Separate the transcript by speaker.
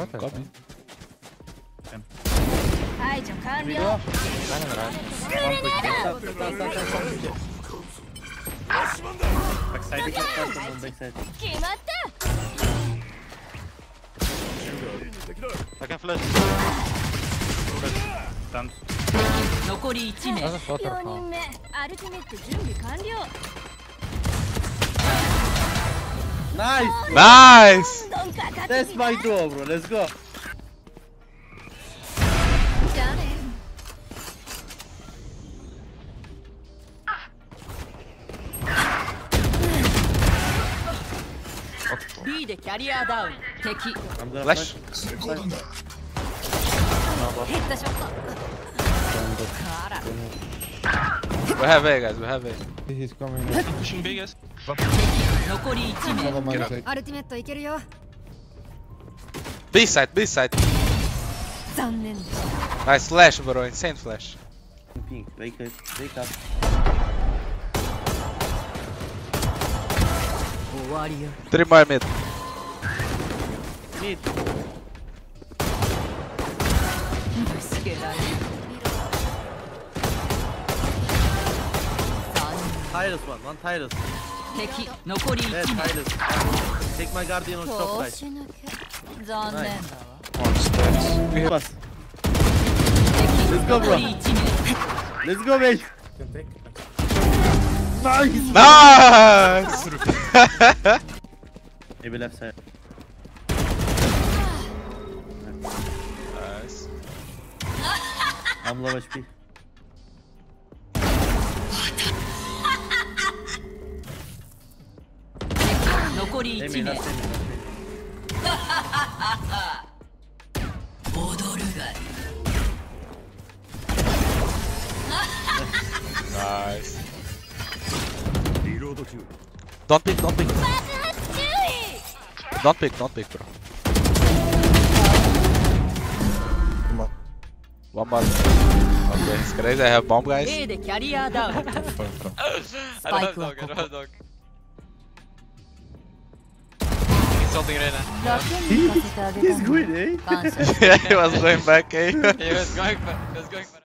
Speaker 1: rotate.
Speaker 2: Copy.
Speaker 3: 排除完了
Speaker 1: Run and run. One quick hit.
Speaker 4: Stop, stop, stop, stop, stop.
Speaker 5: Backside.
Speaker 4: Backside.
Speaker 3: 決まった
Speaker 6: I can flash.
Speaker 5: Stunned.
Speaker 7: 残り1名
Speaker 1: That's a floater.
Speaker 3: 4
Speaker 1: Oh.
Speaker 3: 人目アルティメット準備完了
Speaker 4: Nice!
Speaker 2: Nice!
Speaker 3: どんどんかかって
Speaker 4: That's my duo, bro. Let's go.
Speaker 3: じゃあね
Speaker 7: B でキャリアダウン敵
Speaker 4: I'm gonna
Speaker 2: Flash.
Speaker 3: ヘッドショット
Speaker 2: We have A, guys. We have A.
Speaker 1: He's coming.
Speaker 6: Pushing big guys.
Speaker 7: 残り1名
Speaker 1: Never mind. Side.
Speaker 3: アルティメットいけるよ
Speaker 2: B side, B side. Nice flash, bro. Insane flash.
Speaker 4: Pink, wake up, wake up.
Speaker 2: Three more mid.
Speaker 4: Mid. Titus one, one
Speaker 7: Titus.
Speaker 4: Dead Titus. Take my guardian on top right.
Speaker 3: 残念だわ。
Speaker 7: Let's
Speaker 4: Let's go, bro. Let's go, mate. Nice!
Speaker 2: Nice!
Speaker 4: Maybe left side.
Speaker 2: Nice.
Speaker 4: I'm low HP.
Speaker 7: Hey,
Speaker 4: me, not.
Speaker 2: nice. Don't pick, don't pick. Don't pick, don't pick, bro. Come on. One more. Okay, he's crazy. I have bomb, guys.
Speaker 7: Spike,
Speaker 6: He's
Speaker 4: good, eh?
Speaker 2: yeah, he was going back, eh?
Speaker 6: he was going back. He was going back.